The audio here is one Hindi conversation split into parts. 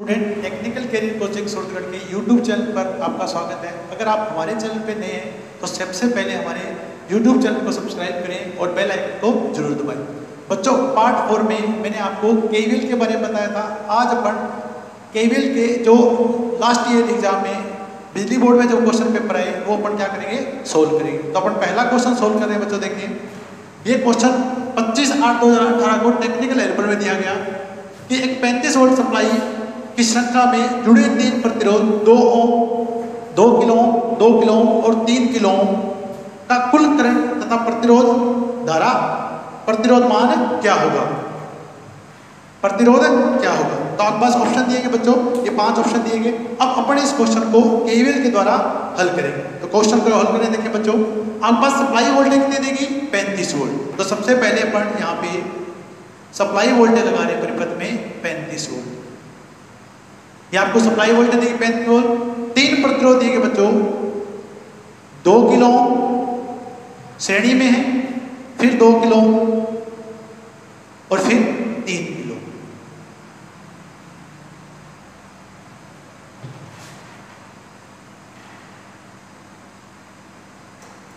Student technical career coaching shortcut के यूट्यूब चैनल पर आपका स्वागत है। अगर आप हमारे चैनल पर नए हैं तो सबसे पहले हमारे यूट्यूब चैनल को सब्सक्राइब करें और बेल आइकन को ज़रूर दबाएँ। बच्चों पार्ट फोर में मैंने आपको केवीएल के बारे में बताया था। आज अपन केवीएल के जो लास्ट ईयर एग्ज़ाम में बिजली बोर्ड में जो क्वेश्चन पेपर आए, वो अपन क्या करेंगे? सोल्व करेंगे। तो अपन पहला क्वेश्चन सोल्व कर रहे हैं, बच्चों देखिए ये क्वेश्चन 25 आठ 2018 को टेक्निकल हेल्पर में दिया गया कि एक 35 वोल्ट सप्लाई की श्रृंखला में जुड़े तीन प्रतिरोध, दो ओम, दो किलो दो किलो और तीन किलो का कुल करंट तथा प्रतिरोध धारा। प्रतिरोध मान क्या होगा? प्रतिरोध क्या होगा? तो आपके पास ऑप्शन दिए गए बच्चों, ये पाँच ऑप्शन दिए गए। अब अपन इस क्वेश्चन को केवीएल के द्वारा हल करेंगे तो क्वेश्चन को हल करें देखिए बच्चों। आपके पास सप्लाई वोल्टेज कितनी देगी 35 वोल्ट तो सबसे पहले अपन यहाँ पे सप्लाई वोल्टेज लगा रहे परिपथ में 35 वोल्ट ये आपको सप्लाई वोल्टेज देगी 35 वोल्ट। तीन प्रतिरोध दिए गए बच्चों, दो किलो श्रेणी में है, फिर दो किलो और फिर तीन किलो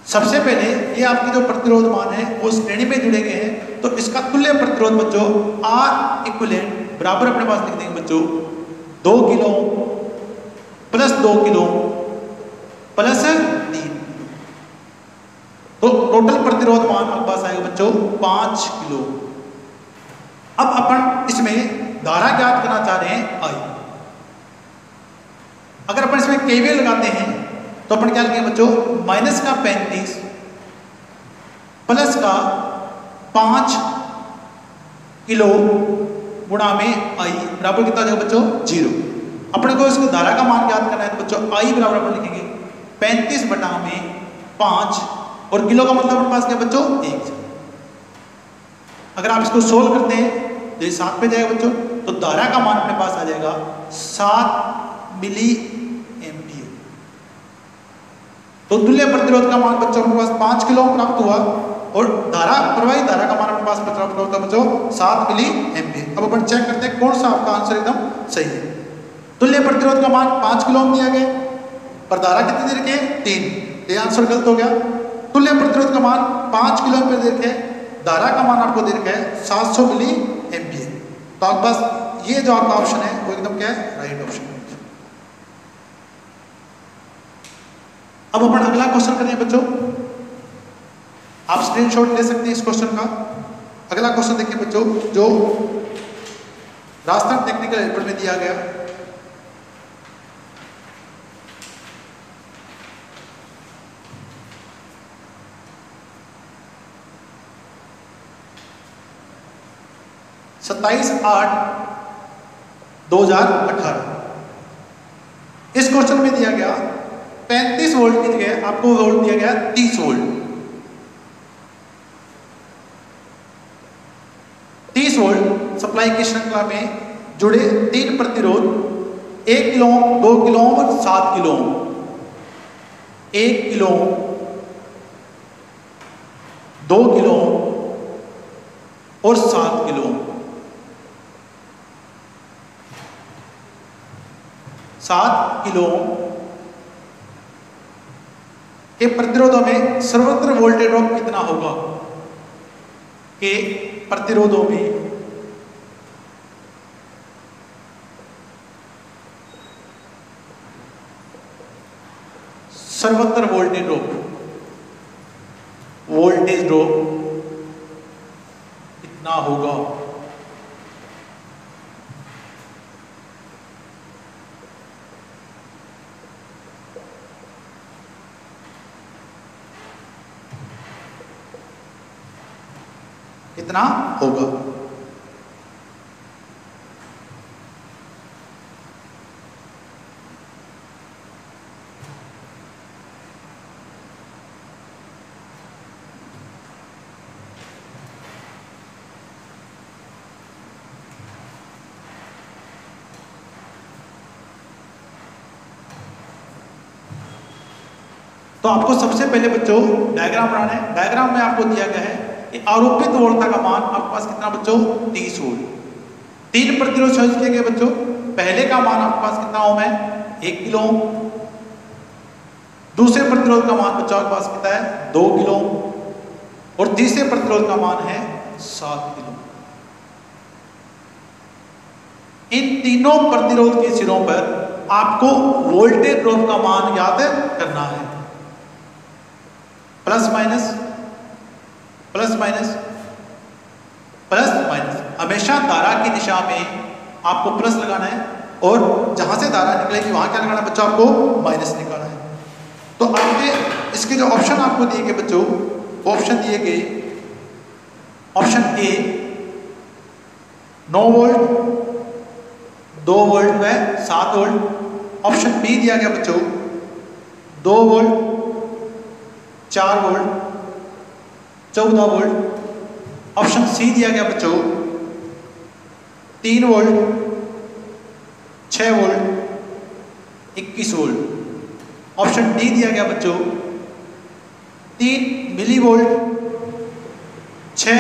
सबसे पहले ये आपके जो प्रतिरोध मान है, वो श्रेणी में जुड़े गए हैं तो इसका तुल्य प्रतिरोध बच्चों आर इक्वलेंट बराबर अपने पास लिख देंगे बच्चों दो किलो प्लस दो किलो प्लस तीन। तो टोटल प्रतिरोध मान पास आएगा बच्चों, पाँच किलो। अब अपन इसमें धारा ज्ञात करना चाह रहे हैं आई। अगर अपन इसमें केवीएल लगाते हैं तो अपन क्या लिखेंगे बच्चों? माइनस का पैंतीस प्लस का पाँच किलो गुणा में आई बराबर कितना जाएगा बच्चों ज़ीरो। अपने को इसको धारा का मान ज्ञात करना है तो बच्चों आई बराबर अपन लिखेंगे। पैंतीस बटा में पाँच, और किलो का मतलब अपने पास क्या बच्चों? एक। अगर आप इसको सोल्व करते हैं तो ये सात पे जाएगा बच्चों तो धारा का मान अपने पास आ जाएगा सात मिली एम्पियर। तो तुल्य प्रतिरोध का मान बच्चों अपने पास पाँच किलो प्राप्त हुआ। और धारा, प्रवाही धारा का मान पास प्राप्त होता है बच्चों, सात मिली एम्पियर अब अपन चेक करते हैं कौन सा आपका आंसर एकदम सही है। तुल्य प्रतिरोध का मान पाँच किलो दिया गया पर धारा कितनी देर के तीन। ये आंसर गलत हो गया। तुल्य प्रतिरोध का मान पाँच किलो एम्पियर दे रखे धारा का मान आपको दे रखा है सात सौ मिली एम्पियर तो आपके पास ये जो आपका ऑप्शन है, वो एकदम क्या है? राइट ऑप्शन अब अपन अगला क्वेश्चन करें बच्चों। आप स्क्रीनशॉट ले सकते हैं इस क्वेश्चन का। अगला क्वेश्चन देखिए बच्चों, जो राजस्थान टेक्निकल हेल्पर में दिया गया। सत्ताईस आठ दो हज़ार अठारह। इस क्वेश्चन में दिया गया 35 वोल्ट की जगह आपको वोल्ट दिया गया 30 वोल्ट 30 वोल्ट सप्लाई की श्रृंखला में जुड़े तीन प्रतिरोध, एक किलो दो किलो और सात किलो एक किलो दो किलो और सात किलो सात किलो के प्रतिरोधों में सर्वत्र वोल्टेज ड्रॉप कितना होगा? के प्रतिरोधों में। सर्वत्र वोल्टेज ड्रॉप वोल्टेज ड्रॉप इतना होगा। कितना होगा? तो आपको सबसे पहले बच्चों डायग्राम बनाना है। डायग्राम में आपको दिया गया है आरोपित वोल्टता का मान आपके पास कितना बच्चों? 30 वोल्ट तीन प्रतिरोध संयोजित किए गए बच्चों। पहले का मान आपके पास कितना ओम है? एक किलो दूसरे प्रतिरोध का मान बच्चों के पास कितना है? दो किलो और तीसरे प्रतिरोध का मान है सात किलो इन तीनों प्रतिरोध के सिरों पर आपको वोल्टेज ड्रॉप का मान याद करना है। Plus minus plus minus plus minus. हमेशा धारा की दिशा में आपको प्लस लगाना है और जहाँ से धारा निकलेगी, वहाँ क्या लगाना है बच्चों? आपको माइनस निकालना है। तो आपके इसके जो ऑप्शन आपको दिए गए बच्चों ऑप्शन दिए गए ऑप्शन ए नौ वोल्ट दो वोल्ट व सात वोल्ट ऑप्शन बी दिया गया बच्चों, दो वोल्ट चार वोल्ट चौदह वोल्ट ऑप्शन सी दिया गया बच्चों, तीन वोल्ट छ वोल्ट इक्कीस वोल्ट ऑप्शन डी दिया गया बच्चों, तीन मिली वोल्ट छ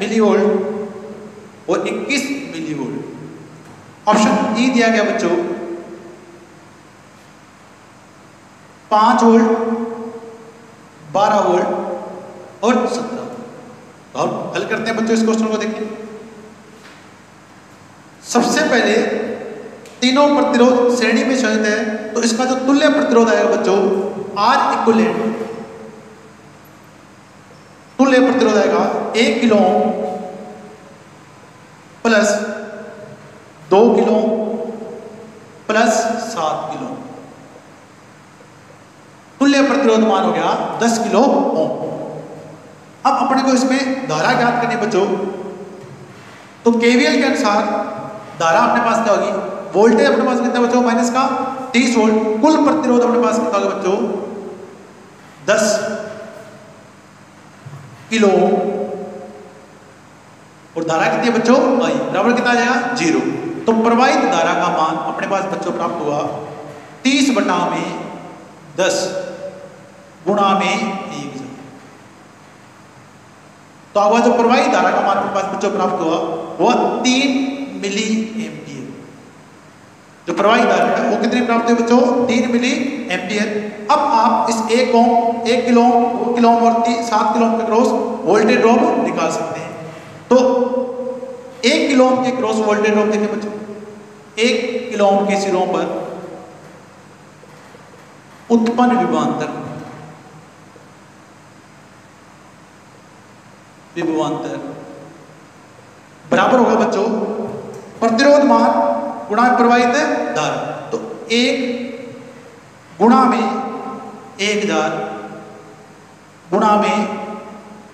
मिली वोल्ट और इक्कीस मिली वोल्ट ऑप्शन ई दिया गया बच्चों, पाँच वोल्ट बारह वोल्ट और सत्रह हम हल करते हैं बच्चों इस क्वेश्चन को देखिए। सबसे पहले तीनों प्रतिरोध श्रेणी में संयुक्त है तो इसका जो तुल्य प्रतिरोध आएगा बच्चों आर इक्वलेंट तुल्य प्रतिरोध आएगा एक किलो प्लस दो किलो प्लस सात किलो तुल्य प्रतिरोध मान हो गया दस किलो ओम। अब अपने को इसमें धारा ज्ञात करनी बच्चों। तो केवीएल के अनुसार धारा अपने पास क्या होगी? वोल्टेज अपने पास कितना बच्चों? माइनस का तीस वोल्ट। कुल प्रतिरोध अपने पास कितना होगा बच्चों? दस किलो और धारा कितनी है बच्चों? आई। बराबर कितना आ जाएगा? ज़ीरो। तो प्रवाहित धारा का मान अपने पास बच्चों प्राप्त हुआ तीस बटा में दस गुणा में एक। तो आवाज़ जो प्रवाहित धारा का मान पास बच्चों प्राप्त हुआ, वह तीन मिली एम्पियर जो प्रवाहित धारा है, वो कितनी प्राप्त हुई बच्चों? तीन मिली एम्पियर अब आप इस एक ओम, एक किलो दो किलो और सात किलो के क्रॉस वोल्टेज ड्रॉप निकाल सकते हैं। तो एक किलो के क्रॉस वोल्टेज ड्रॉप देखें बच्चों? एक किलो के सिरों पर उत्पन्न विभवांतर। विभवांतर। बराबर होगा बच्चों। प्रतिरोध मान, गुणा प्रवाहित धारा। तो एक गुणा में एक हज़ार गुणा में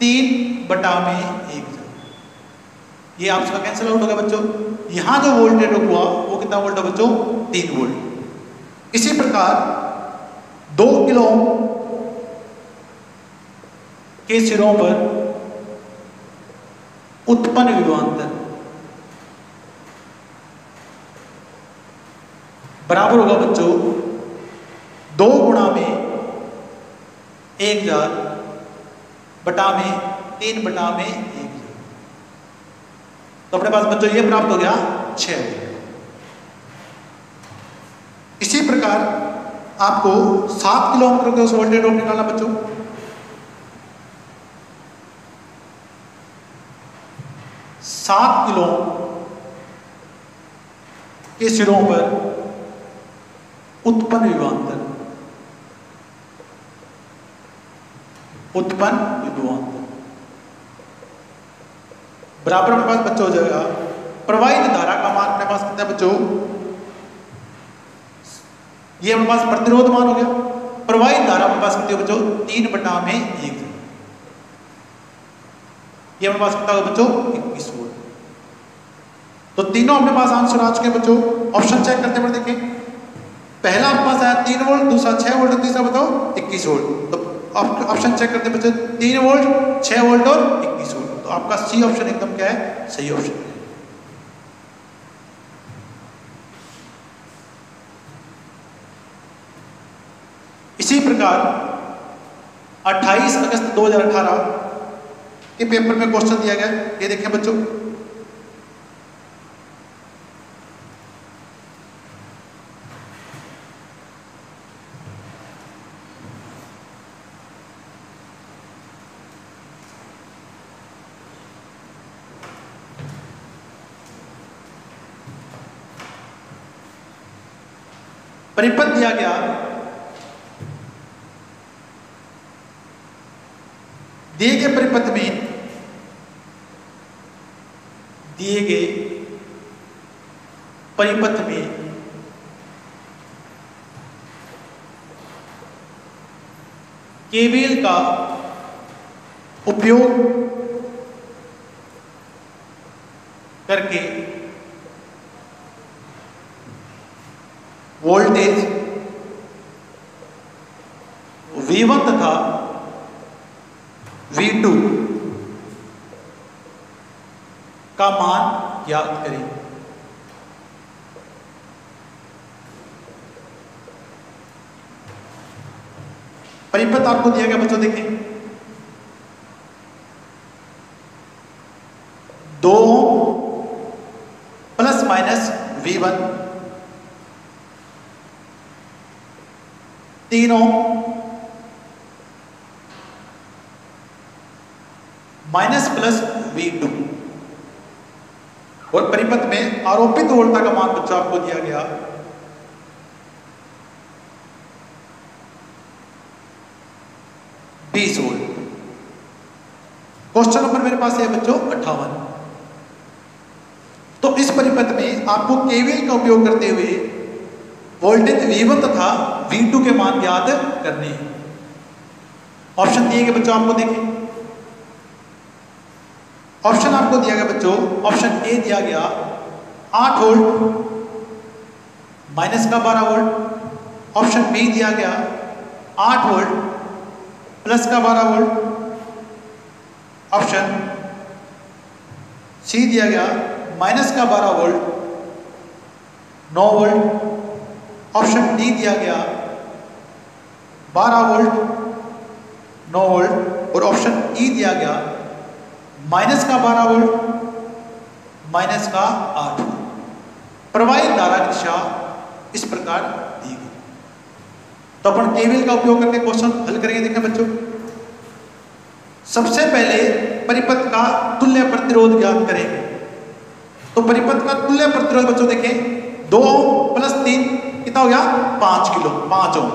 तीन बटा में एक ये आपका कैंसिल आउट होगा बच्चों। यहाँ जो वोल्टेज हुआ, वो कितना वोल्ट है बच्चों? तीन वोल्ट इसी प्रकार दो किलो के सिरों पर उत्पन्न विभवांतर बराबर होगा बच्चों, दो गुणा में एक हज़ार बटा में तीन, बटा में एक हज़ार तो अपने पास बच्चों ये प्राप्त हो गया छ इसी प्रकार आपको सात किलोमीटर के उस वोल्टेज ड्रॉप निकालना बच्चों। सात किलो के सिरों पर उत्पन्न विभवांतर। उत्पन्न विभवांतर। बराबर अपने पास बच्चा हो जाएगा। प्रवाहित धारा का मान अपने पास कितना बच्चों? ये अपने पास प्रतिरोध मान हो गया। प्रवाहित धारा अपने पास कितने बच्चों? तीन बटा में एक। ये अपने पास कितना बच्चों? इक्कीस वोल्ट तो तीनों अपने पास आंसर आ चुके हैं बच्चों। ऑप्शन चेक करते हुए देखें। पहला आपके पास आया तीन वोल्ट दूसरा छह वोल्ट तीसरा बताओ, इक्कीस वोल्ट तो ऑप्शन चेक करते बच्चों, तीन वोल्ट छह वोल्ट और इक्कीस वोल्ट तो आपका सी ऑप्शन एकदम क्या है? सही ऑप्शन इसी प्रकार 28 अगस्त 2018 कि पेपर में क्वेश्चन दिया गया। ये देखें बच्चों। परिपथ दिया गया। दिए गए परिपथ में दिए गए परिपथ में केवीएल का उपयोग करके वोल्टेज V1 तथा V2 का मान ज्ञात करें। परिपथ आपको दिया गया, बच्चों देखें। दो प्लस माइनस वी वन। तीनों माइनस प्लस वी टू और परिपथ में आरोपित वोल्टा का मान बच्चों आपको दिया गया। बीस वोल्ट। क्वेश्चन नंबर मेरे पास है बच्चों, अट्ठावन। तो इस परिपथ में आपको केवीएल का उपयोग करते हुए वोल्टेज V1 तथा V2 के मान ज्ञात करने। ऑप्शन दिए गए बच्चों आपको देखें। ऑप्शन आपको दिया गया बच्चों, ऑप्शन ए दिया गया आठ वोल्ट माइनस का 12 वोल्ट ऑप्शन बी दिया गया आठ वोल्ट प्लस का 12 वोल्ट ऑप्शन सी दिया गया माइनस का 12 वोल्ट नौ वोल्ट ऑप्शन डी दिया गया 12 वोल्ट 9 वोल्ट और ऑप्शन ई दिया गया माइनस का 12 वोल्ट माइनस का 8 प्रवाहित धारा की दिशा इस प्रकार दी गई। तो अपन केवीएल का उपयोग करके क्वेश्चन हल करेंगे, देखें बच्चों। सबसे पहले परिपथ का तुल्य प्रतिरोध ज्ञात करेंगे तो परिपथ का तुल्य प्रतिरोध बच्चों देखें, दो प्लस तीन, कितना हो गया? पाँच किलो, पाँच ओम।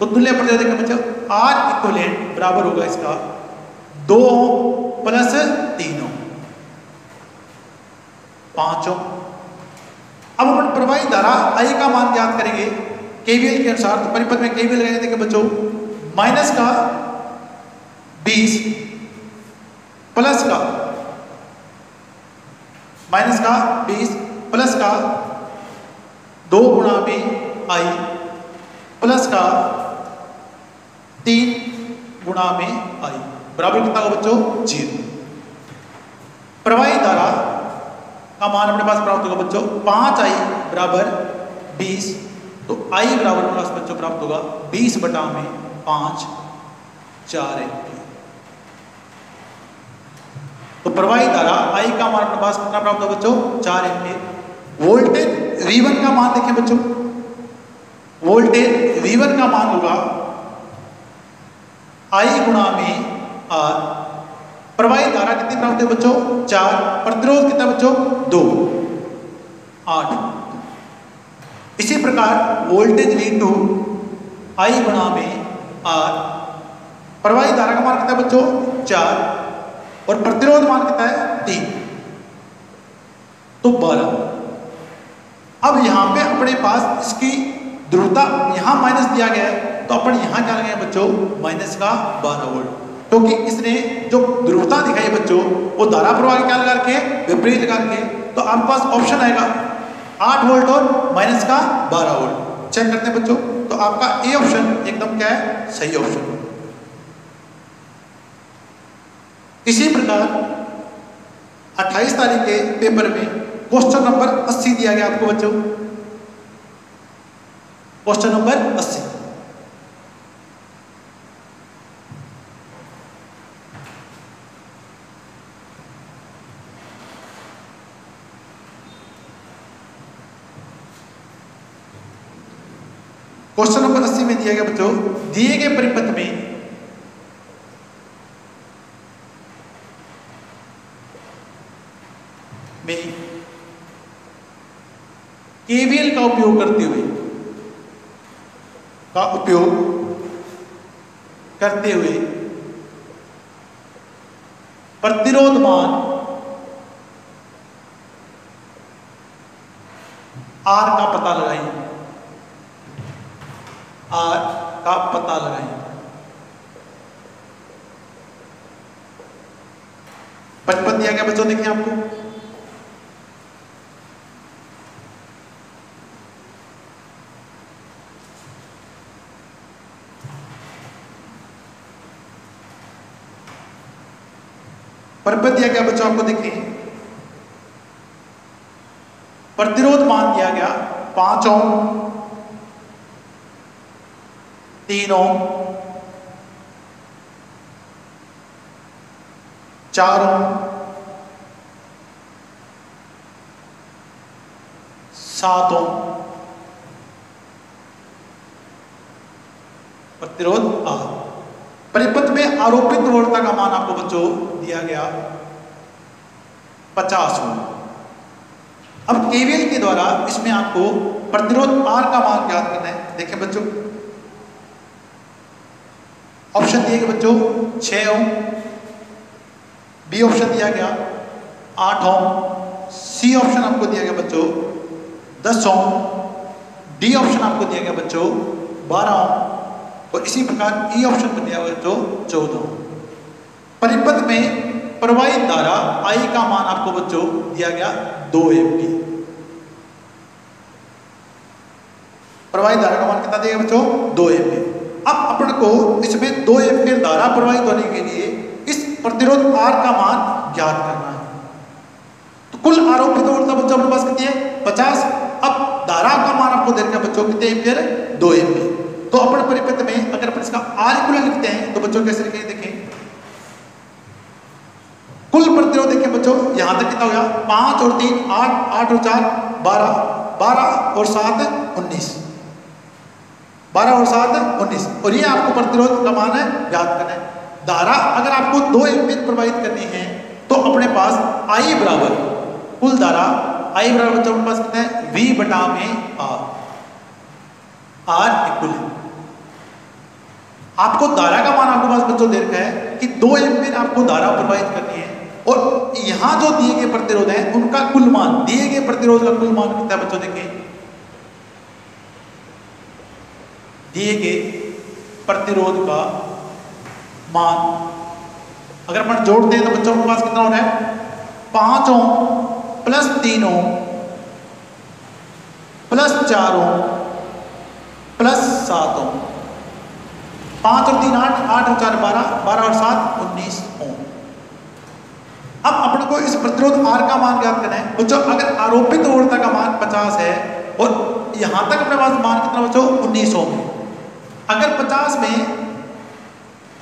तो तुल्य प्रतिरोध देखें बच्चों, आर इक्वलेंट बराबर होगा इसका। दो प्लस तीनों। पाँचों। अब अपन प्रवाही धारा आई का मान ज्ञात करेंगे। केवीएल के अनुसार तो परिपथ में केवीएल लगाएँगे। देखें बच्चों, माइनस का 20 प्लस का, माइनस का 20 प्लस का दो गुणा में आई प्लस का तीन गुणा में आई बराबर कितना होगा बच्चों? ज़ीरो। प्रवाही धारा का मान अपने पास प्राप्त होगा बच्चों, पाँच आई बराबर बीस तो आई बराबर अपने पास बच्चों प्राप्त होगा बीस बटा में पाँच, चार तो प्रवाही धारा आई का मान अपने पास कितना प्राप्त होगा बच्चों? चार एम्पियर वोल्टेज V1 का मान देखें बच्चों। वोल्टेज V1 का मान होगा आई गुणा में आर प्रवाही धारा कितनी प्राप्त है बच्चों? चार। प्रतिरोध कितना बच्चों? दो। आठ। इसी प्रकार वोल्टेज V2 आई गुणा में आर प्रवाही धारा का मान कितना है बच्चों? चार। और प्रतिरोध मान कितना है? तीन। तो बारह। अब यहाँ पे अपने पास इसकी ध्रुवता यहाँ माइनस दिया गया है तो अपन यहाँ क्या लगाए बच्चों? माइनस का बारह वोल्ट क्योंकि तो इसने जो ध्रुवता दिखाई बच्चों, वो धारा प्रवाह क्या लगा के विपरीत लगा के तो आपके पास ऑप्शन आएगा। आठ वोल्ट और माइनस का बारह वोल्ट चेक करते हैं बच्चों तो आपका ए ऑप्शन एकदम क्या है? सही ऑप्शन इसी प्रकार 28 तारीख के पेपर में क्वेश्चन नंबर 80 दिया गया आपको बच्चों। क्वेश्चन नंबर 80 क्वेश्चन नंबर 80 में दिया गया बच्चों, दिए गए परिपथ में में केवीएल का उपयोग करते हुए, का उपयोग करते हुए प्रतिरोध मान आर का पता लगाएँ। आर का पता लगाएँ। पचपन दिया गया बच्चों देखिए आपको। परिपथ दिया गया बच्चों आपको देखिए। प्रतिरोध मान दिया गया पाँच ओम। तीन चारों सात प्रतिरोध परिपथ में आरोपित वोल्टता का मान आपको बच्चों दिया गया। पचास। ओम अब केवीएल के द्वारा इसमें आपको प्रतिरोध आर का मान ज्ञात करना है। देखिए बच्चों ऑप्शन दिए गए बच्चों, छह ओम, बी ऑप्शन दिया गया, आठ ओम, सी ऑप्शन आपको दिया गया बच्चों, दस ओम, डी ऑप्शन आपको दिया गया बच्चों, बारह ओम, और इसी प्रकार ई ऑप्शन को दिया गया बच्चों, चौदह ओम। परिपथ में प्रवाहित धारा आई का मान आपको बच्चों दिया गया दो एमपी प्रवाहित धारा का मान कितना दिया गया बच्चों? दो एमपी अब अपन को इसमें दो एम्पियर धारा प्रवाहित होने के लिए इस प्रतिरोध आर का मान ज्ञात करना है। तो कुल आरोपित वोल्टता बच्चों अपने पास कितनी है? पचास। अब धारा का मान आपको दे रखा बच्चों कितने एम्पियर दो एम्पियर। तो अपन परिपथ में अगर अपन इसका आर इक्वल लिखते हैं तो बच्चों कैसे लिखेंगे देखें? कुल प्रतिरोध देखिए बच्चों, यहाँ तक कितना हो गया पाँच और तीन, आठ आठ और चार, बारह। बारह और सात, उन्नीस। बारह और सात उन्नीस और ये आपको प्रतिरोध का मान है, याद करना है। धारा अगर आपको दो एम्पियर प्रवाहित करनी है तो अपने पास आई बराबर, कुल धारा आई बराबर बच्चों पास कितना है? वी बटा में आर आर इक्वल आपको धारा का मान आपके पास बच्चों दे रखा है कि दो एम्पियर आपको धारा प्रवाहित करनी है, और यहाँ जो दिए गए प्रतिरोध है, उनका कुल मान, दिए गए प्रतिरोध का कुल मान कितना है बच्चों देखें? दिए गए प्रतिरोध का मान। अगर अपन जोड़ते हैं तो बच्चों के पास कितना होना है? पाँच ओम प्लस तीन ओम प्लस चार ओम प्लस सात ओम। पाँच और तीन आठ आठ और चार बारह बारह और सात, उन्नीस ओम। अब अपन को इस प्रतिरोध आर का मान ज्ञात करना है। बच्चों, अगर आरोपित वोल्टता का मान 50 है और यहाँ तक अपने पास मान कितना बच्चों? 19 ओम है। अगर 50 में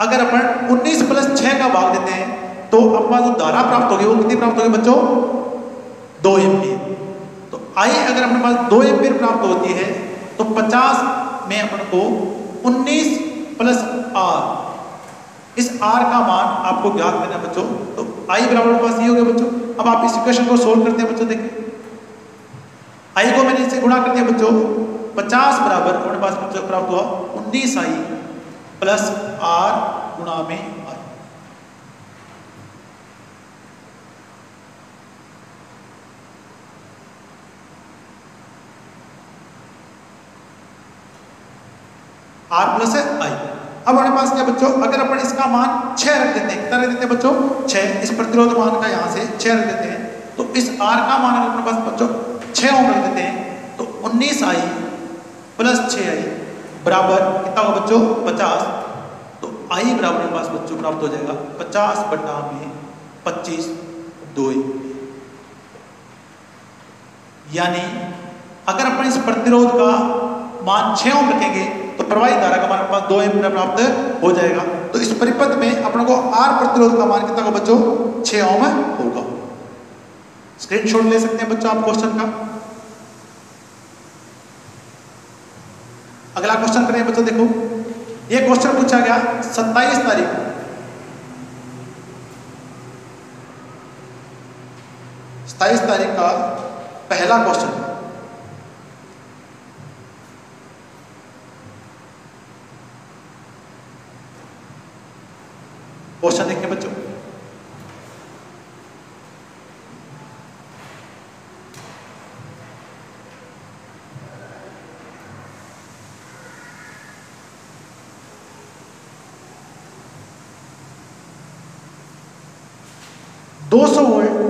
अगर अपन 19 प्लस 6 का भाग देते हैं तो अपने जो धारा प्राप्त होगी, वो कितनी प्राप्त होगी बच्चों? दो एम्पियर तो आई अगर अपने पास दो एम्पियर प्राप्त होती है तो 50 में अपन को 19 प्लस आर इस आर का मान आपको ज्ञात करना बच्चों। तो आई बराबर पास ये हो गया बच्चों। अब आप इस इक्वेशन को सोल्व करते हैं बच्चों देखें आई को मैंने इससे गुणा कर दिया बच्चों। 50 बराबर अपने पास बच्चों प्राप्त हुआ 19 आई प्लस आर गुणा में आई आर प्लस है आई। अब हमारे पास क्या बच्चों? अगर अपन इसका मान छह रख देते हैं, कितना रख देते हैं बच्चों? छह। इस प्रतिरोध मान का यहाँ से छह रख देते हैं। तो इस आर का मान अगर अपने पास बच्चों छह ओम रख देते हैं तो उन्नीस आई प्लस छह आई। बराबर कितना होगा बच्चों? पचास। तो आई बराबर अपने पास बच्चों प्राप्त हो जाएगा। पचास बटा में पच्चीस, दो यानी अगर अपन इस प्रतिरोध का मान छह ओम रखेंगे तो प्रवाहित धारा का मान अपने पास दो एम्पियर प्राप्त हो जाएगा। तो इस परिपथ में अपने को आर प्रतिरोध का मान कितना होगा बच्चों? छह ओम होगा। स्क्रीनशॉट ले सकते हैं बच्चों आप क्वेश्चन का। अगला क्वेश्चन करें बच्चों, देखो। ये क्वेश्चन पूछा गया सत्ताईस तारीख को। सत्ताईस तारीख का पहला क्वेश्चन क्वेश्चन देखें बच्चों। दो सौ वोल्ट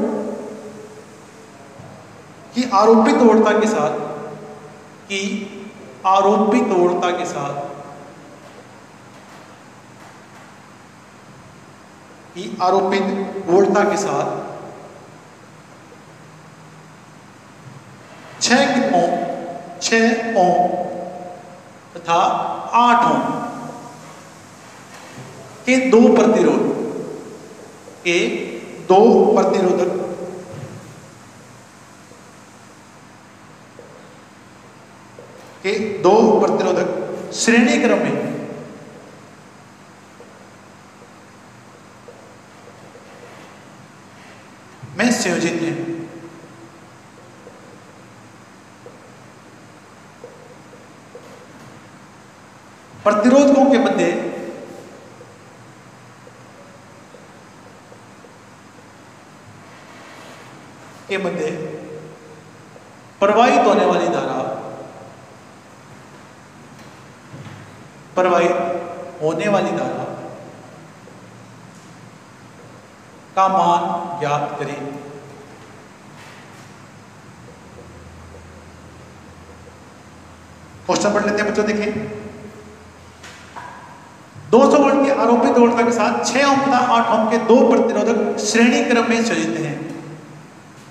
की आरोपित वोल्टता के साथ, की आरोपित वोल्टता के साथ, की आरोपित वोल्टता के साथ, छह ओम छह ओम तथा आठ ओम के दो प्रतिरोध के दो प्रतिरोधक के दो प्रतिरोधक श्रेणी क्रम में। में संयोजित है प्रतिरोधकों के मध्य के मध्य प्रवाहित होने वाली धारा प्रवाहित होने वाली धारा का मान ज्ञात करें। क्वेश्चन पढ़ लेते हैं बच्चों, देखें। 200 वोल्ट की आरोपित वोल्टता के साथ 6 ओम तथा 8 ओम के दो प्रतिरोधक श्रेणी क्रम में संयोजित हैं।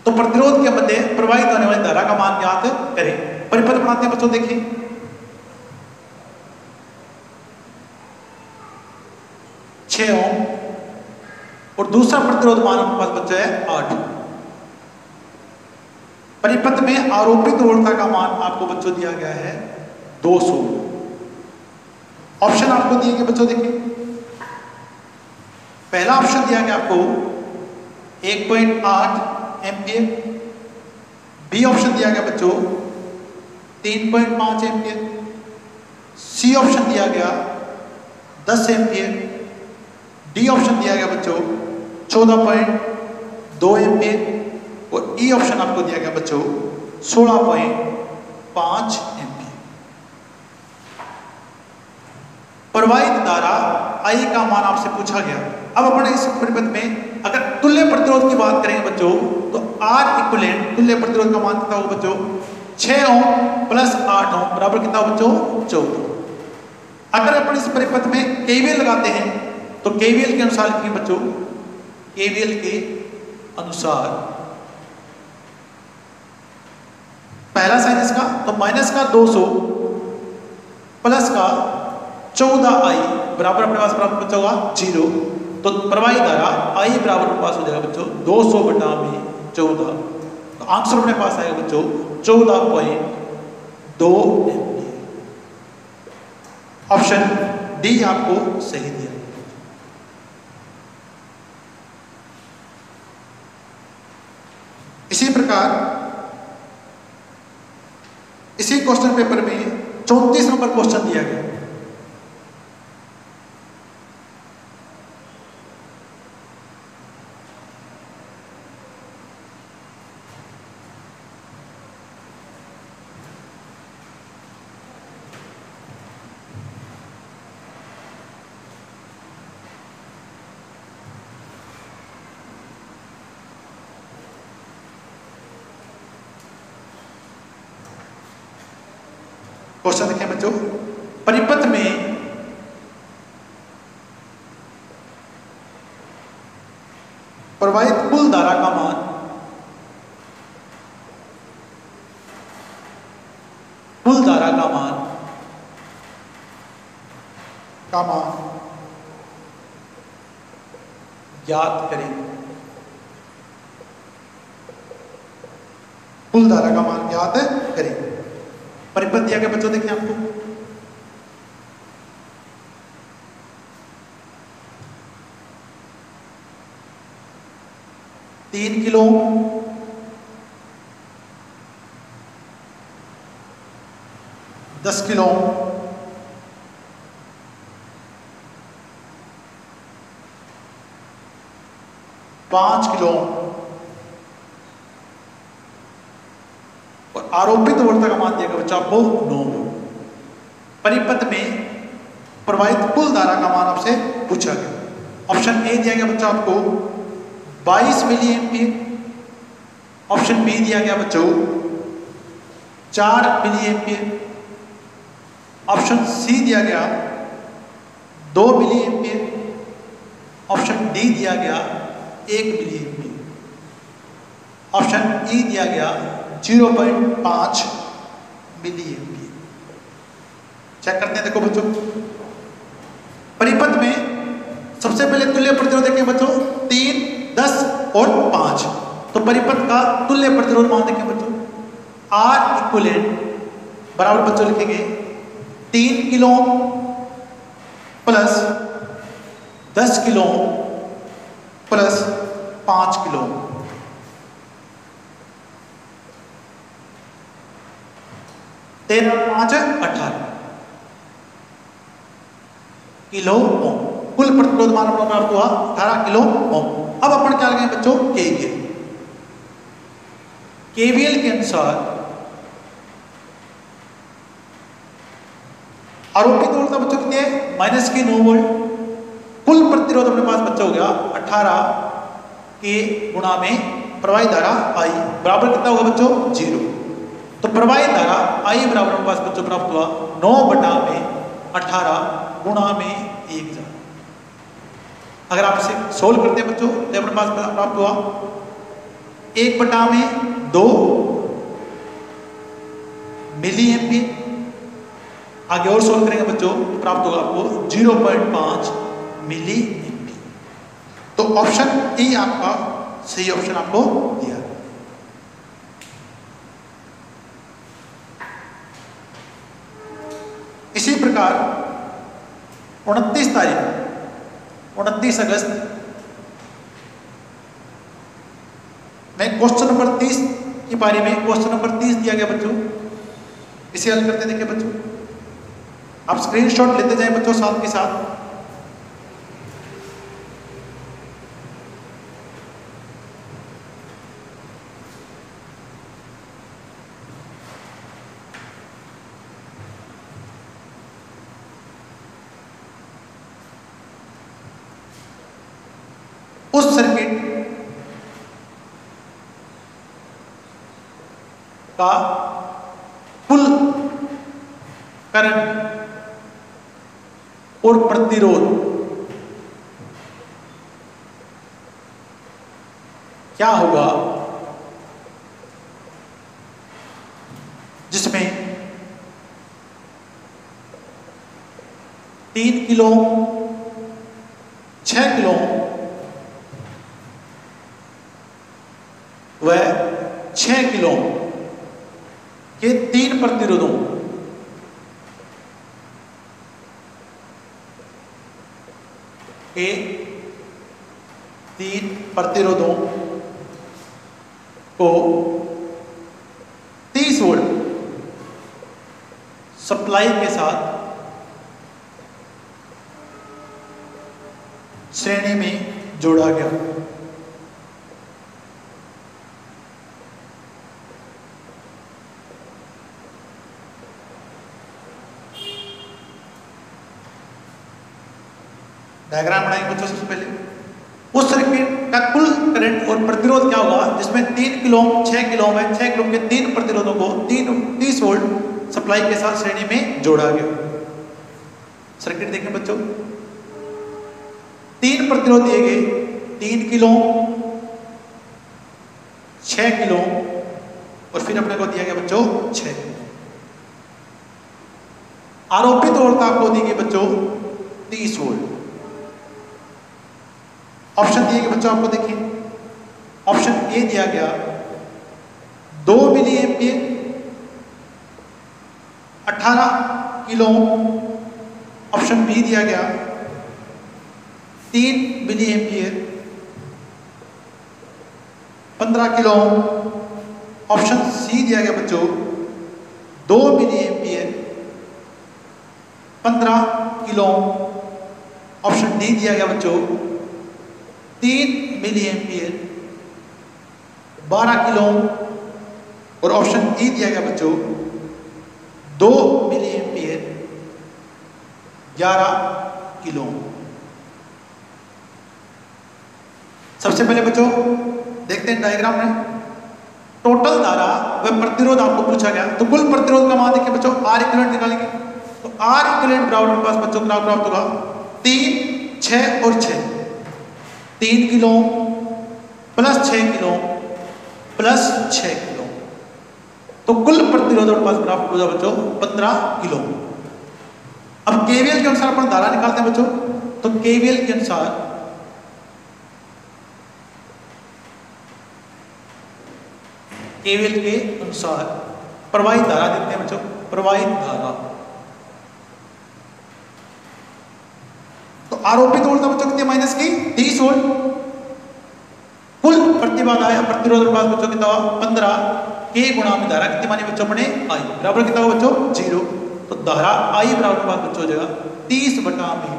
तो प्रतिरोध के मध्य प्रवाहित होने वाली धारा का मान ज्ञात करें। परिपथ बनाते हैं बच्चों देखिए छह ओम और दूसरा प्रतिरोध मान आपके पास बच्चा है आठ। परिपथ में आरोपित वोल्टता का मान आपको बच्चों दिया गया है 200 ऑप्शन आपको दिए गए बच्चों देखिए पहला ऑप्शन दिया गया आपको 1.8 एम्पियर बी ऑप्शन दिया गया बच्चों 3.5 एम्पियर सी ऑप्शन दिया गया 10 एम्पियर डी ऑप्शन दिया गया बच्चों 14.2 एम्पियर और ई ऑप्शन आपको दिया गया बच्चों 16.5 एम्पियर प्रवाहित धारा आई का मान आपसे पूछा गया। अब अपने इस परिपथ में अगर तुल्य प्रतिरोध की बात करेंगे बच्चों तो आर इक्वलेंट तुल्य प्रतिरोध का मान कितना होगा बच्चों? 6 ओम प्लस आठ ओम, बराबर कितना हो बच्चों? 14 अगर अपन इस परिपथ में केवीएल लगाते हैं तो केवीएल के अनुसार लिखिए बच्चों, केवीएल के अनुसार। पहला साइन इसका तो माइनस का 200 प्लस का 14 आई बराबर अपने पास बराबर बच्चा होगा, ज़ीरो। तो प्रवाही धारा आई बराबर पास हो जाएगा बच्चों 200 बटा में 14 तो आंसर अपने पास आएगा बच्चों 14 पॉइंट दो ऑप्शन डी आपको सही दिया। इसी प्रकार, इसी क्वेश्चन पेपर में चौंतीस नंबर क्वेश्चन दिया गया। क्वेश्चन देखें बच्चों। परिपथ में प्रवाहित कुल धारा का मान कुल धारा का मान का मान ज्ञात करें। कुल धारा का मान ज्ञात करें परिपथ दिया गया बच्चों देखें आपको। तीन किलो। दस किलो। पाँच किलो। आरोपित का मान दिया गया बच्चा आपको नौ वोल्ट परिपथ में प्रवाहित कुल धारा का मान आपसे पूछा गया। ऑप्शन ए दिया गया बच्चा आपको 22 मिली एम्पियर ऑप्शन बी दिया गया बच्चों चार मिली एम्पियर ऑप्शन सी दिया गया दो मिली एम्पियर ऑप्शन डी दिया गया एक मिली एम्पियर ऑप्शन ई दिया गया ज़ीरो पॉइंट पाँच मिली एम्पियर चेक करते हैं, देखो बच्चों। परिपथ में सबसे पहले तुल्य प्रतिरोध देखें बच्चों, तीन, दस और पाँच। तो परिपथ का तुल्य प्रतिरोध मान देखें बच्चों। आर इक्वलेंट बराबर बच्चों लिखेंगे। तीन किलो प्लस दस किलो प्लस पाँच किलो तेरह पाँच अठारह। Kilo ohm. कुल प्रतिरोध मान अपना प्राप्त हुआ अठारह किलो ओम। अब अपन क्या लगे बच्चों? केवीएल केवीएल के अनुसार आरोपित वोल्टता बच्चों कितने माइनस के नौ वोल्ट कुल प्रतिरोध अपने पास बच्चा हो गया 18 के गुणा में प्रवाही धारा आई बराबर कितना होगा बच्चों? ज़ीरो तो प्रवाही धारा आई बराबर अपने पास बच्चों प्राप्त हुआ नौ बटा में अठारह गुणा में एक हज़ार अगर आप इसे सोल्व करते हैं बच्चों तो अपने पास प्राप्त हुआ एक बटा में दो मिली एम्पियर आगे और सोल्व करेंगे बच्चों तो प्राप्त होगा आपको ज़ीरो पॉइंट पाँच मिली एम्पियर तो ऑप्शन ए आपका, सही ऑप्शन आपको दिया इसी प्रकार उनतीस तारीख उनतीस अगस्त मैं क्वेश्चन नंबर तीस के बारे में क्वेश्चन नंबर तीस दिया गया बच्चों इसे हल करते देखिए बच्चों आप स्क्रीनशॉट लेते जाएँ बच्चों साथ के साथ उस सर्किट का कुल करंट और प्रतिरोध। क्या होगा? जिसमें तीन किलो छह किलो व छह किलो के तीन प्रतिरोधों के तीन प्रतिरोधों को 30 वोल्ट सप्लाई के साथ श्रेणी में जोड़ा गया। डायग्राम बनाएँगे बच्चों सबसे पहले। उस सर्किट का कुल करंट और प्रतिरोध क्या होगा जिसमें तीन किलो, छह किलो में, छह किलो के तीन प्रतिरोधों को तीन, तीस वोल्ट सप्लाई के साथ श्रेणी में जोड़ा गया। सर्किट देखें बच्चों। तीन प्रतिरोध दिए गए। तीन किलो, छह किलो, और फिर अपने को दिया गया बच्चों छह आरोपित वोल्टता आपको दी गई बच्चों तीस वोल्ट। ऑप्शन दिए गए बच्चों, आपको देखिए ऑप्शन ए दिया गया, दो मिली एम्पियर अठारह किलो ऑप्शन बी दिया गया। तीन मिली एम्पियर। पंद्रह किलो ऑप्शन सी दिया गया बच्चों। दो मिली एम्पियर। पंद्रह किलो ऑप्शन डी दिया गया बच्चों। तीन मिली एम्पियर। बारह किलो और ऑप्शन ई दिया गया बच्चों। दो मिली एम्पियर ग्यारह किलो। सबसे पहले बच्चों, देखते हैं डायग्राम में। टोटल धारा व प्रतिरोध आपको पूछा गया। तो कुल प्रतिरोध का मान देखिए बच्चों, आर इक्वलेंट निकालेंगे। तो आर इक्वलेंट बराबर पास बच्चों का प्राप्त होगा? तीन छ और छ तीन किलो प्लस छ किलो प्लस छ किलो तो कुल प्रतिरोध और पास प्राप्त बच्चों, पंद्रह किलो। अब केवीएल के अनुसार अपन धारा निकालते हैं बच्चों। तो केवीएल के अनुसार केवीएल के अनुसार प्रवाहित धारा देखते हैं बच्चों, प्रवाहित धारा। तो आरोपित वोल्ट बच्चों कितने माइनस की? तीस वोल्ट। कुल प्रतिबाधा या प्रतिरोध बच्चों कितना पंद्रह। के गुणा में धारा कितनी मानी बच्चों अपने? आई। बराबर कितना हुआ बच्चों? ज़ीरो। तो धारा आई बराबर पास बच्चों हो जाएगा तीस बटा में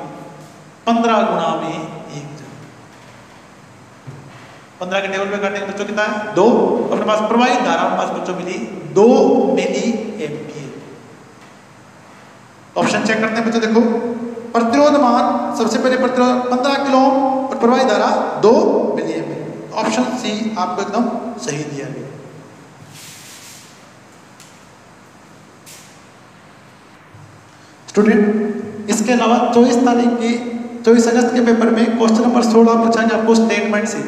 पंद्रह गुणा में एक पंद्रह के टेबल पे काटेंगे बच्चों कितना है? दो। अपने पास प्रवाहित धारा पास बच्चों मिली दो मिली एम्पियर ऑप्शन चेक करते हैं बच्चों, देखो। प्रतिरोध मान सबसे पहले प्रतिरोध पंद्रह किलो और प्रवाहित धारा दो मिली एम्पियर ऑप्शन सी आपको एकदम सही दिया गया। स्टूडेंट इसके अलावा चौबीस तारीख की, चौबीस अगस्त के पेपर में क्वेश्चन नंबर सोलह पूछा गया आपको स्टेटमेंट से।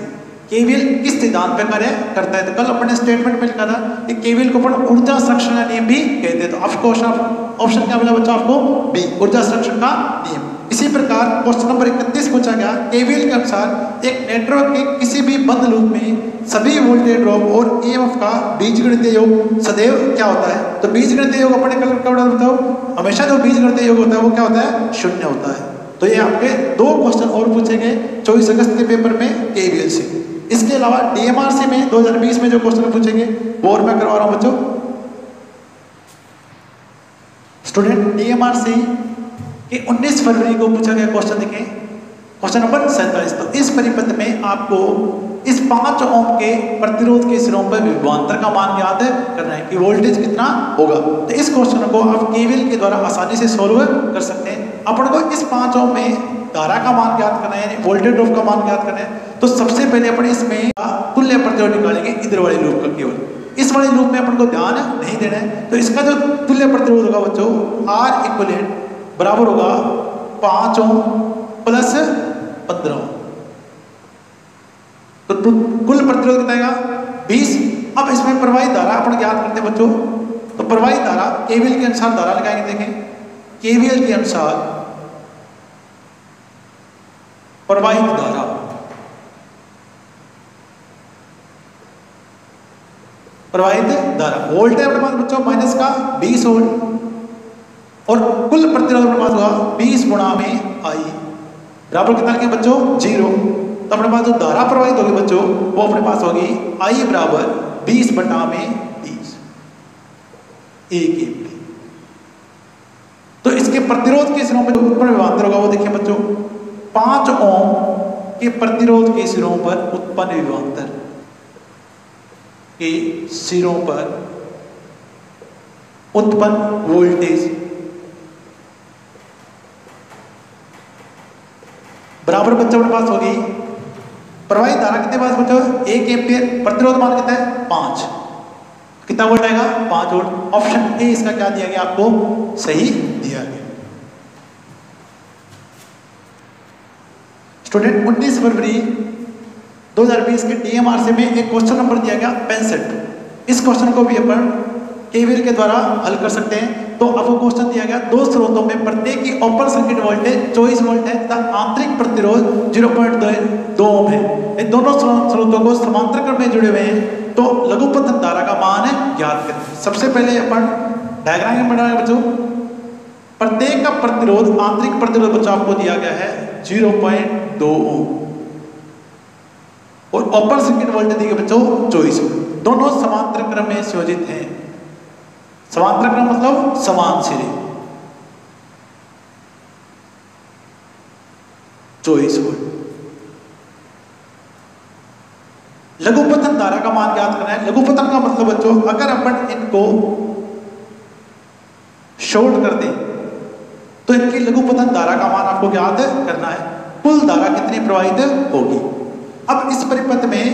केवीएल किस सिद्धांत पर कार्य करता है? तो कल अपने स्टेटमेंट में लिखा था कि केवीएल को अपन ऊर्जा संरक्षण का नियम भी कहते हैं। तो आपको ऑप्शन क्या मिला बच्चा आपको? बी ऊर्जा संरक्षण का नियम। इसी प्रकार क्वेश्चन नंबर इकतीस पूछा गया। केवीएल के अनुसार एक नेटवर्क के किसी भी बंद लूप में सभी वोल्टेज ड्रॉप और ईएमएफ का बीजगणितीय योग सदैव क्या होता है? तो बीजगणितीय योग अपने कल कब बताओ? हमेशा जो बीजगणितीय योग होता है वो क्या होता है? शून्य होता है। तो ये आपके दो क्वेश्चन और पूछे गए चौबीस अगस्त के पेपर में केवीएल से। इसके अलावा डीएमआरसी में 2020 में जो क्वेश्चन पूछेंगे, वो और मैं करवा रहा हूँ बच्चों। स्टूडेंट डीएमआरसी के 19 फरवरी को पूछा गया क्वेश्चन देखें। क्वेश्चन नंबर सैंतालीस। तो इस परिपथ में आपको इस पाँच ओम के प्रतिरोध के सिरों पर विभवांतर का मान याद है। करना है कि वोल्टेज कितना होगा। तो इस क्वेश्चन को आप केवीएल के द्वारा आसानी से सोल्व कर सकते हैं। अपन को इस पाँच ओम में धारा का मान ज्ञात करना है वोल्टेज ड्रॉप का मान ज्ञात करना है। तो सबसे पहले अपन इसमें तुल्य प्रतिरोध निकालेंगे इधर वाले लूप का केवल इस वाले लूप में अपन को ध्यान नहीं देना है। तो इसका जो तुल्य प्रतिरोध होगा बच्चों आर इक्वलेंट बराबर होगा पाँच ओम प्लस पंद्रह। तो कुल प्रतिरोध कितना बीस। अब इसमें प्रवाहित धारा अपन ज्ञात करते बच्चों। तो प्रवाहित धारा केवीएल के अनुसार धारा लगाएँगे, देखें। केवीएल के अनुसार प्रवाहित धारा। प्रवाहित धारा। वोल्ट है अपने पास बच्चों? माइनस का 20 वोल्ट। और कुल प्रतिरोध अपने पास हुआ 20 गुणा में आई। बराबर कितना लिखे बच्चों? ज़ीरो। तो अपने पास जो धारा प्रवाहित होगी बच्चों, वो अपने पास होगी आई बराबर 20 बटा में 20 एक एमपी तो इसके प्रतिरोध के सिरों पर जो उत्पन्न विभांतर होगा, वो देखिए बच्चों, पाँच ओम के प्रतिरोध के सिरों पर उत्पन्न विभांतर के सिरों पर उत्पन्न वोल्टेज। बराबर बच्चा अपने पास होगी। प्रवाहित धारा कितने पास बच्चों एक एम्पियर प्रतिरोध मान कितना है? पाँच। कितना वोल्ट आएगा? पाँच वोल्ट। ऑप्शन ए इसका क्या दिया गया? आपको सही दिया गया। स्टूडेंट 19 फरवरी 2020 के डीएमआरसी में एक क्वेश्चन नंबर दिया गया पैंसठ इस क्वेश्चन को भी अपन केवीएल के द्वारा हल कर सकते हैं। तो आपको क्वेश्चन दिया गया। दो स्रोतों में प्रत्येक की ओपन सर्किट वोल्टेज 24 वोल्ट है तथा आंतरिक प्रतिरोध 0.2 ओम है। इन दोनों स्रोतों को समांतर क्रम में जुड़े हुए हैं। तो लघुपथ धारा का मान है, ज्ञात करें। सबसे पहले अपन डायग्राम बनाए बच्चों। प्रत्येक का प्रतिरोध, आंतरिक प्रतिरोध बच्चों आपको दिया गया है 0.2 ओम और ओपन सर्किट वोल्टेज दिए बच्चों चौबीस दोनों समांतर क्रम में संयोजित हैं। समांतर क्रम मतलब समान सिरे। चौबीस वोल्ट लघुपतन धारा का मान ज्ञात करना है। लघुपतन का मतलब बच्चों, अगर अपन इनको शॉर्ट कर दें तो इनकी लघुपतन धारा का मान आपको ज्ञात करना है। कुल धारा कितनी प्रवाहित होगी? अब इस परिपथ में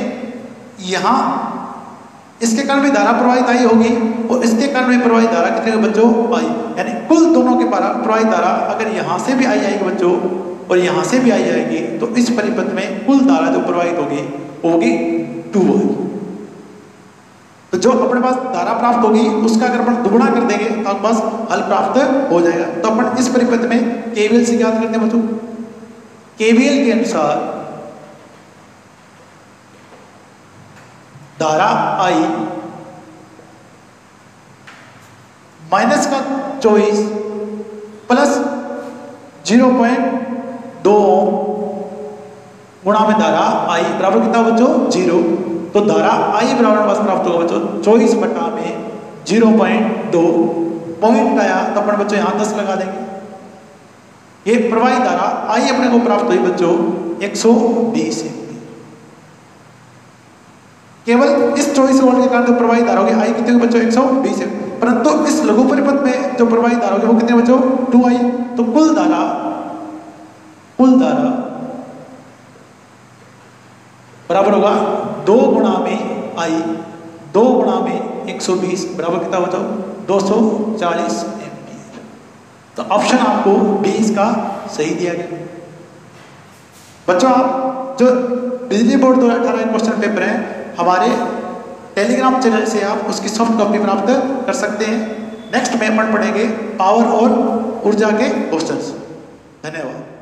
यहाँ इसके कारण भी धारा प्रवाहित आई होगी और इसके कारण भी प्रवाहित धारा कितने बच्चों? आई यानी कुल दोनों के पारा प्रवाहित धारा अगर यहाँ से भी आई जाएगी बच्चों और यहाँ से भी आई जाएगी तो इस परिपथ में कुल धारा जो प्रवाहित होगी होगी टू आई। तो जो अपने पास धारा प्राप्त होगी, उसका अगर अपन दुगुना कर देंगे तो आपके पास हल प्राप्त हो जाएगा। तो अपन इस परिपथ में केवीएल से ज्ञात करते हैं बच्चों। केवीएल के अनुसार धारा आई। माइनस का चौबीस प्लस ज़ीरो पॉइंट दो गुणा में धारा आई, बराबर कितना बच्चों? ज़ीरो। तो धारा आई बराबर पास प्राप्त होगा बच्चों, चौबीस बटा में ज़ीरो पॉइंट दो। पॉइंट आया तो अपन बच्चों यहाँ दस लगा देंगे। ये प्रवाही धारा आई अपने को प्राप्त हुई बच्चों, एक सौ बीस। केवल इस चौबीस वोल्ट के कारण जो प्रवाही धारा होगी, आई कितने बच्चों एक सौ बीस है। परंतु इस लघु परिपथ में जो प्रवाही धारा होगी, वो कितने बच्चों टू आई। तो कुल धारा कुल धारा बराबर होगा दो गुणा में आई। दो गुणा में एक सौ बीस, बराबर कितना बच्चों दो सौ चालीस एम्पियर तो ऑप्शन आपको बीस का सही दिया गया। बच्चों, आप जो बिजली बोर्ड दो हज़ार अठारह क्वेश्चन पेपर है हमारे टेलीग्राम चैनल से आप उसकी सॉफ्ट कॉपी प्राप्त कर सकते हैं। नेक्स्ट में अपन पढ़ेंगे पावर और ऊर्जा के क्वेश्चन धन्यवाद।